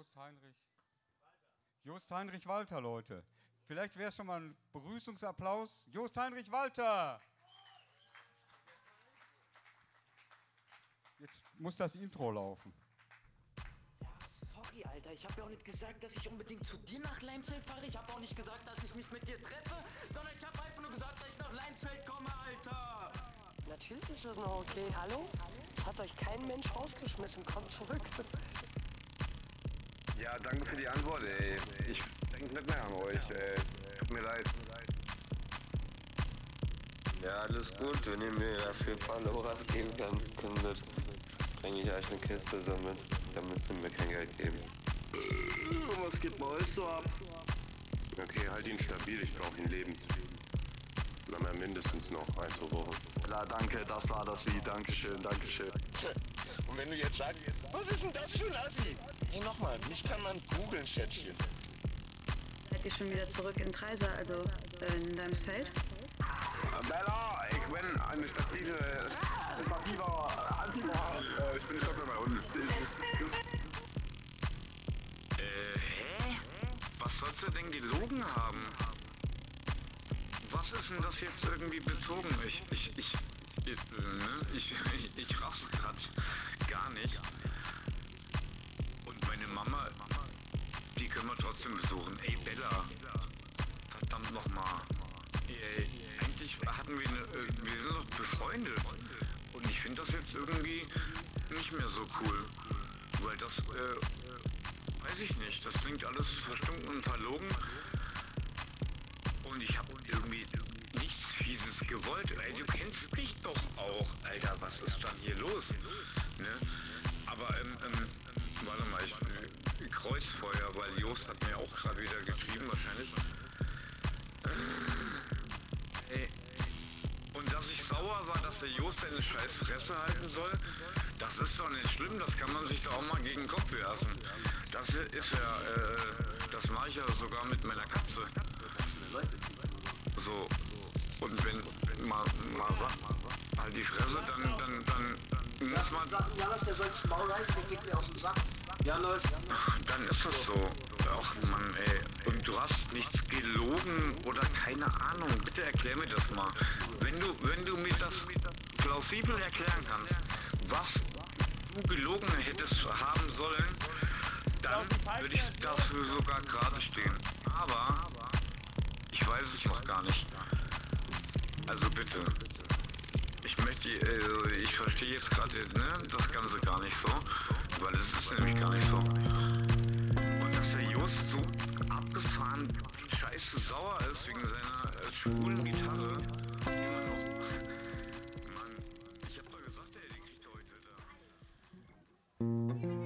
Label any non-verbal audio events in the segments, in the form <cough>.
Just Heinrich. Just Heinrich Walter, Leute. Vielleicht wäre es schon mal ein Begrüßungsapplaus. Just Heinrich Walter! Jetzt muss das Intro laufen. Sorry, Alter, ich habe ja auch nicht gesagt, dass ich unbedingt zu dir nach Leinsfeld fahre. Ich habe auch nicht gesagt, dass ich mich mit dir treffe, sondern ich habe einfach nur gesagt, dass ich nach Leinsfeld komme, Alter. Natürlich ist das noch okay. Hallo? Hat euch kein Mensch rausgeschmissen. Kommt zurück. Ja, danke für die Antwort, ey. Ich denke nicht mehr an euch, ey. Tut mir leid. Ja, alles gut. Wenn ihr mir dafür Pandoras geben könntet, bringe ich euch eine Kiste so mit. Da müsst ihr mir kein Geld geben. Was geht bei euch so ab? Okay, halt ihn stabil, ich brauche ihn lebend. Na, mal mindestens noch ein, zwei Wochen. Klar, danke, das war das Lied. Dankeschön, Dankeschön. Und wenn du jetzt sagst, was ist denn das für ein Assi? Hey, nochmal, mich kann man googeln, Schätzchen. Seid ihr schon wieder zurück in Treiser, also äh, in Leimsfeld? Bella, ich bin eine stative, stativer Antifa. Äh, ich bin nicht bei uns. Äh, hä? Was sollst du denn gelogen haben? Was ist denn das jetzt irgendwie bezogen? Ich, ich, ich, ich, äh, ne? ich, ich, <laughs> ich raff's grad gar nicht. Mama, die können wir trotzdem besuchen. Ey, Bella, verdammt nochmal. Ey, eigentlich hatten wir eine, äh, wir sind doch befreundet. Und ich finde das jetzt irgendwie nicht mehr so cool. Weil das, äh, weiß ich nicht, das klingt alles verstimmt und verlogen. Und ich habe irgendwie nichts Fieses gewollt. Ey, du kennst mich doch auch. Alter, was ist dann hier los? Ne? Aber, ähm, ähm, warte mal, ich, Kreuzfeuer, weil Jost hat mir auch gerade wieder geschrieben, wahrscheinlich. Ey, und dass ich sauer war, dass der Jost seine scheiß Fresse halten soll, das ist doch nicht schlimm, das kann man sich doch auch mal gegen den Kopf werfen. Das ist ja, äh, das mache ich ja sogar mit meiner Katze. So, und wenn mal, mal sagt, halt die Fresse, dann, dann, dann muss man, Janos, der soll ins Maul halten, der geht mir auf den Sack. Janos. dann ist das so. Ach Mann, ey. Und du hast nichts gelogen oder keine Ahnung. Bitte erklär mir das mal. Wenn du, wenn du mir das plausibel erklären kannst, was du gelogen hättest haben sollen, dann würde ich dafür sogar gerade stehen. Aber ich weiß es noch gar nicht. Also bitte. Ich möchte, äh, ich verstehe jetzt gerade ne, das Ganze gar nicht so, weil es ist nämlich gar nicht so. Und dass der Just so abgefahren scheiße sauer ist wegen seiner äh, schwulen Gitarre, immer noch. <laughs> Mann, ich hab doch gesagt, ey, kriegt heute da.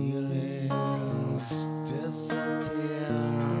Feelings disappear.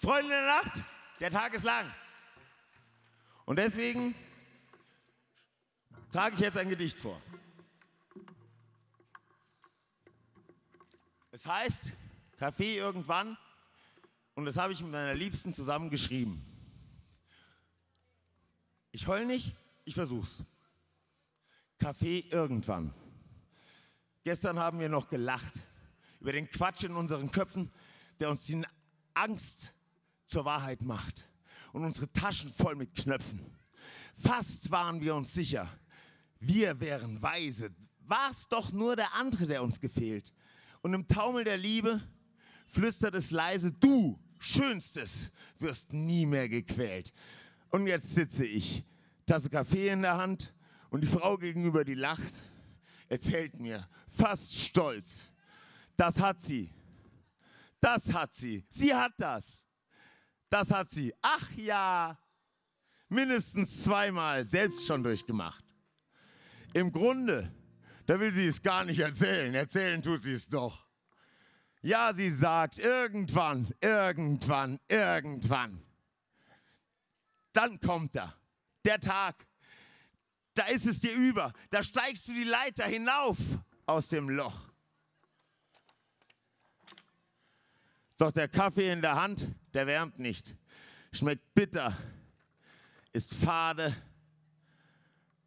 Freunde der Nacht, der Tag ist lang. Und deswegen trage ich jetzt ein Gedicht vor. Es heißt Kaffee irgendwann und das habe ich mit meiner Liebsten zusammen geschrieben. Ich heul nicht, ich versuch's. Kaffee irgendwann. Gestern haben wir noch gelacht über den Quatsch in unseren Köpfen, der uns die Angst zur Wahrheit macht und unsere Taschen voll mit Knöpfen. Fast waren wir uns sicher, wir wären weise. War es doch nur der andere, der uns gefehlt. Und im Taumel der Liebe flüstert es leise, du, Schönstes, wirst nie mehr gequält. Und jetzt sitze ich, Tasse Kaffee in der Hand und die Frau gegenüber, die lacht, erzählt mir, fast stolz, das hat sie. Das hat sie. Sie hat das. Das hat sie. Ach ja, mindestens zweimal selbst schon durchgemacht. Im Grunde, da will sie es gar nicht erzählen. Erzählen tut sie es doch. Ja, sie sagt, irgendwann, irgendwann, irgendwann. Dann kommt er. Der Tag. Da ist es dir über. Da steigst du die Leiter hinauf aus dem Loch. Doch der Kaffee in der Hand, der wärmt nicht. Schmeckt bitter, ist fade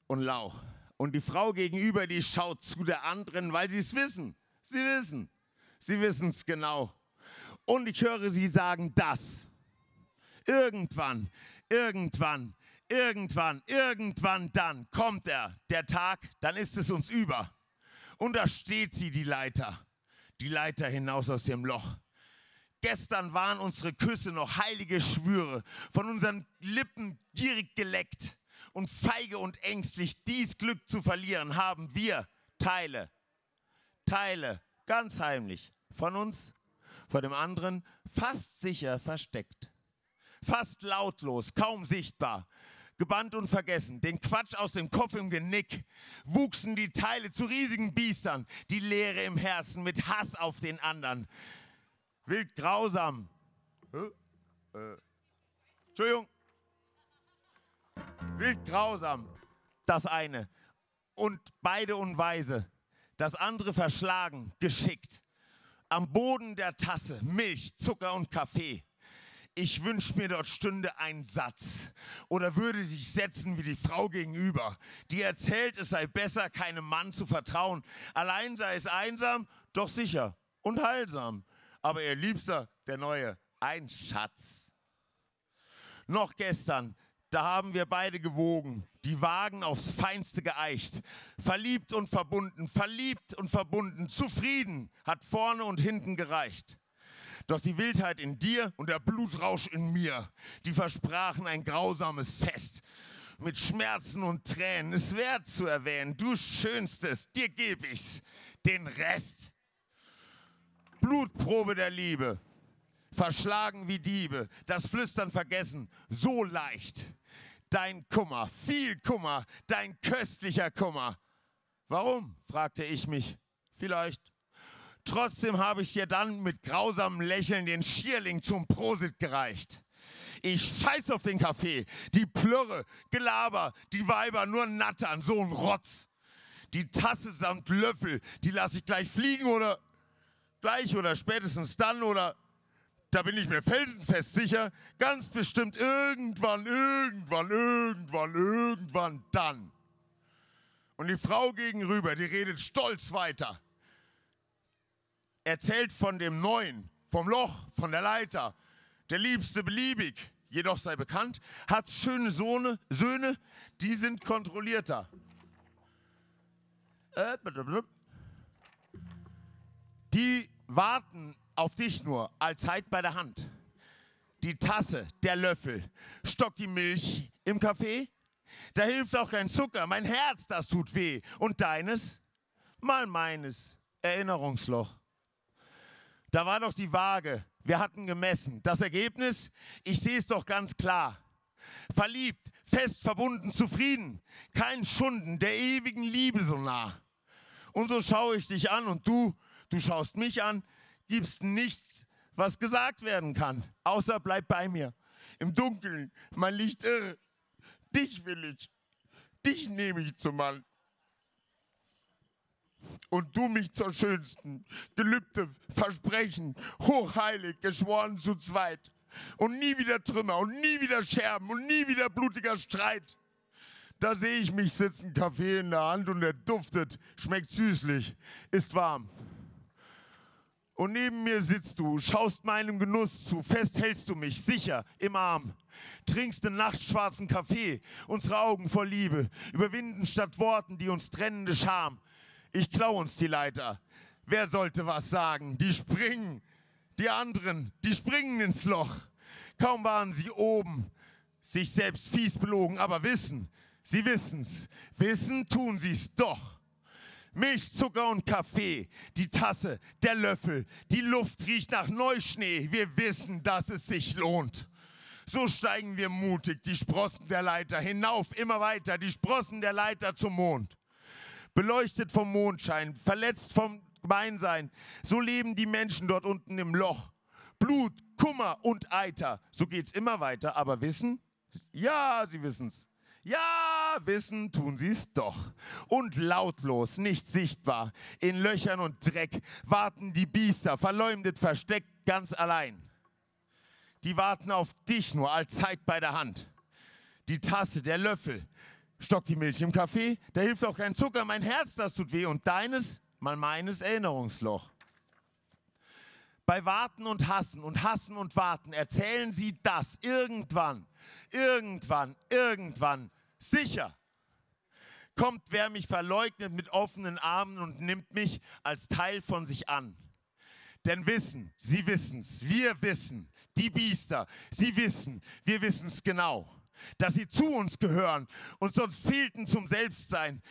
und lau. Und die Frau gegenüber, die schaut zu der anderen, weil sie es wissen. Sie wissen. Sie wissen es genau. Und ich höre sie sagen das. Irgendwann, irgendwann, irgendwann, irgendwann dann kommt er, der Tag, dann ist es uns über. Und da steht sie, die Leiter, die Leiter hinaus aus dem Loch. Gestern waren unsere Küsse noch heilige Schwüre, von unseren Lippen gierig geleckt. Und feige und ängstlich dies Glück zu verlieren, haben wir Teile, Teile, ganz heimlich, von uns, vor dem anderen fast sicher versteckt. Fast lautlos, kaum sichtbar, gebannt und vergessen, den Quatsch aus dem Kopf im Genick, wuchsen die Teile zu riesigen Biestern, die Leere im Herzen mit Hass auf den anderen. Wild grausam. Äh. Entschuldigung. Wild grausam, das eine. Und beide unweise. Das andere verschlagen, geschickt. Am Boden der Tasse Milch, Zucker und Kaffee ich wünsche mir dort stünde ein Satz oder würde sich setzen wie die Frau gegenüber, die erzählt, es sei besser, keinem Mann zu vertrauen. Allein sei es einsam, doch sicher und heilsam. Aber ihr Liebster, der Neue, ein Schatz. Noch gestern, da haben wir beide gewogen, die Wagen aufs Feinste geeicht. Verliebt und verbunden, verliebt und verbunden, zufrieden, hat vorne und hinten gereicht. Doch die Wildheit in dir und der Blutrausch in mir, die versprachen ein grausames Fest. Mit Schmerzen und Tränen, es wert zu erwähnen, du Schönstes, dir geb ich's, den Rest. Blutprobe der Liebe, verschlagen wie Diebe, das Flüstern vergessen, so leicht. Dein Kummer, viel Kummer, dein köstlicher Kummer. Warum? fragte ich mich. Vielleicht Trotzdem habe ich dir dann mit grausamem Lächeln den Schierling zum Prosit gereicht. Ich scheiß auf den Kaffee, die Plürre, Gelaber, die Weiber nur nattern, so ein Rotz. Die Tasse samt Löffel, die lasse ich gleich fliegen oder gleich oder spätestens dann oder da bin ich mir felsenfest sicher, ganz bestimmt irgendwann, irgendwann, irgendwann, irgendwann dann. Und die Frau gegenüber, die redet stolz weiter erzählt von dem Neuen, vom Loch, von der Leiter. Der Liebste beliebig, jedoch sei bekannt, hat schöne Sohne, Söhne, die sind kontrollierter. Äh, die warten auf dich nur, allzeit bei der Hand. Die Tasse, der Löffel, stockt die Milch im Kaffee. Da hilft auch kein Zucker, mein Herz, das tut weh. Und deines? Mal meines, Erinnerungsloch. Da war doch die Waage. Wir hatten gemessen. Das Ergebnis? Ich sehe es doch ganz klar. Verliebt, fest verbunden, zufrieden. Kein Schunden, der ewigen Liebe so nah. Und so schaue ich dich an und du, du schaust mich an, gibst nichts, was gesagt werden kann, außer bleib bei mir. Im Dunkeln, mein Licht irre. Dich will ich, dich nehme ich zum Mann und du mich zur schönsten. Gelübde, Versprechen, hochheilig, geschworen zu zweit. Und nie wieder Trümmer und nie wieder Scherben und nie wieder blutiger Streit. Da sehe ich mich sitzen, Kaffee in der Hand und er duftet, schmeckt süßlich, ist warm. Und neben mir sitzt du, schaust meinem Genuss zu, fest hältst du mich, sicher, im Arm. Trinkst den nachtschwarzen Kaffee, unsere Augen voll Liebe, überwinden statt Worten die uns trennende Scham. Ich klau uns die Leiter. Wer sollte was sagen? Die springen. Die anderen, die springen ins Loch. Kaum waren sie oben, sich selbst fies belogen, aber wissen, sie wissen's. Wissen tun sie's doch. Milch, Zucker und Kaffee, die Tasse, der Löffel, die Luft riecht nach Neuschnee. Wir wissen, dass es sich lohnt. So steigen wir mutig die Sprossen der Leiter hinauf, immer weiter, die Sprossen der Leiter zum Mond beleuchtet vom Mondschein, verletzt vom Gemeinsein. So leben die Menschen dort unten im Loch. Blut, Kummer und Eiter. So geht es immer weiter. Aber wissen? Ja, sie wissen es. Ja, wissen tun sie es doch. Und lautlos, nicht sichtbar, in Löchern und Dreck warten die Biester, verleumdet, versteckt, ganz allein. Die warten auf dich nur allzeit bei der Hand. Die Tasse, der Löffel, stockt die Milch im Kaffee, da hilft auch kein Zucker, mein Herz, das tut weh und deines, mal meines Erinnerungsloch. Bei Warten und Hassen und Hassen und Warten erzählen sie das irgendwann, irgendwann, irgendwann, sicher. Kommt wer mich verleugnet mit offenen Armen und nimmt mich als Teil von sich an. Denn wissen, sie wissen's, wir wissen, die Biester, sie wissen, wir wissen's genau dass sie zu uns gehören und sonst fehlten zum Selbstsein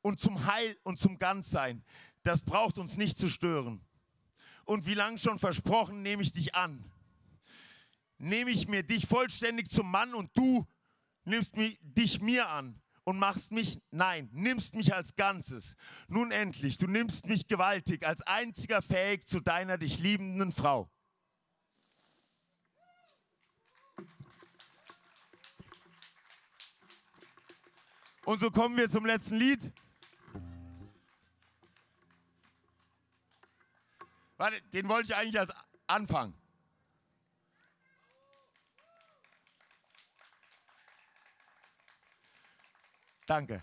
und zum Heil und zum Ganzsein. Das braucht uns nicht zu stören. und wie lange schon versprochen, nehme ich dich an. Nehme ich mir dich vollständig zum Mann und du nimmst mich, dich mir an und machst mich, nein, nimmst mich als Ganzes. Nun endlich, du nimmst mich gewaltig, als einziger fähig zu deiner dich liebenden Frau. Und so kommen wir zum letzten Lied. Warte, den wollte ich eigentlich als Anfang. Danke.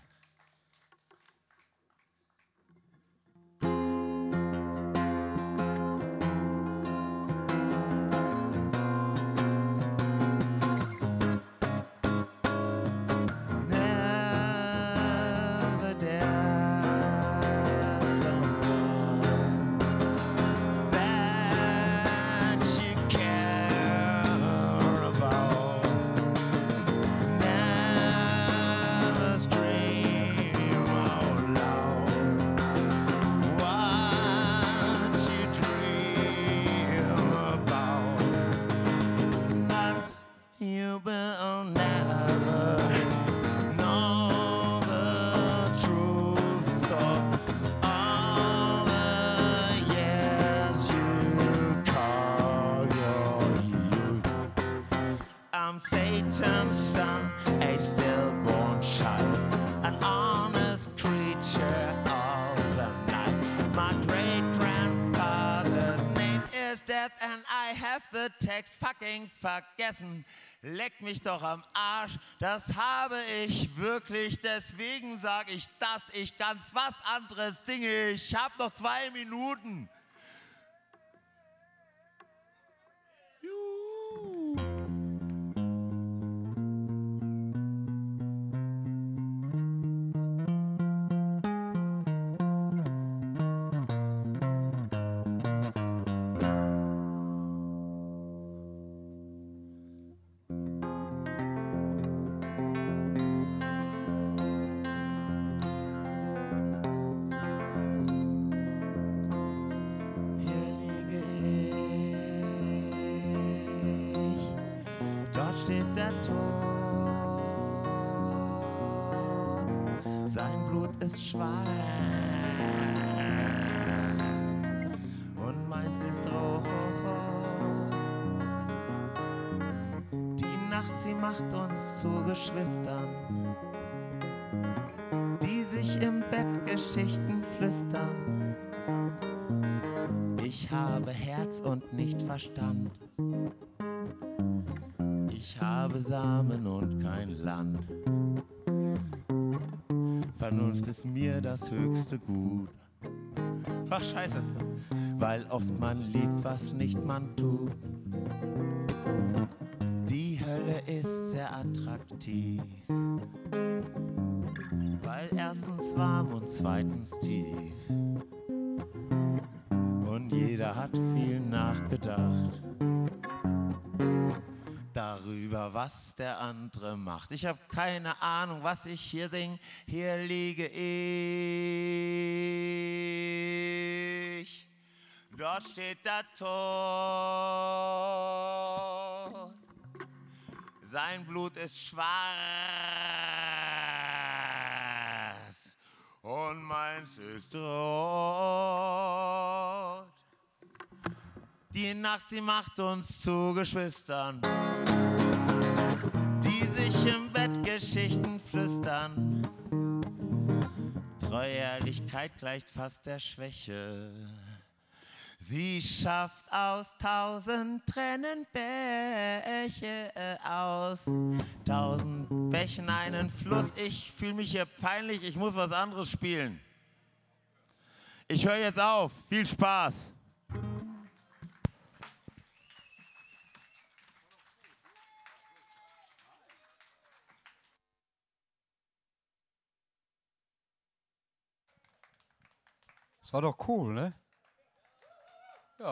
Satan's son, a stillborn child, an honest creature of the night. My great grandfather's name is Death, and I have the text fucking vergessen. Leck mich doch am Arsch, das habe ich wirklich. Deswegen sag ich, dass ich ganz was anderes singe. Ich hab noch zwei Minuten. Tod. Sein Blut ist schwarz und meins ist rot. Die Nacht, sie macht uns zu Geschwistern, die sich im Bett Geschichten flüstern. Ich habe Herz und nicht Verstand. Habe Samen und kein Land. Vernunft ist mir das höchste Gut. Ach scheiße, weil oft man liebt, was nicht man tut. Die Hölle ist sehr attraktiv. Weil erstens warm und zweitens tief. Und jeder hat viel nachgedacht darüber, was der andere macht. Ich habe keine Ahnung, was ich hier sing. Hier liege ich. Dort steht der Tod. Sein Blut ist schwarz und meins ist rot. Die Nacht, sie macht uns zu Geschwistern, die sich im Bett Geschichten flüstern. Treuehrlichkeit gleicht fast der Schwäche. Sie schafft aus tausend Tränen Bäche aus tausend Bächen einen Fluss. Ich fühle mich hier peinlich, ich muss was anderes spielen. Ich höre jetzt auf. Viel Spaß. Das war doch cool, ne?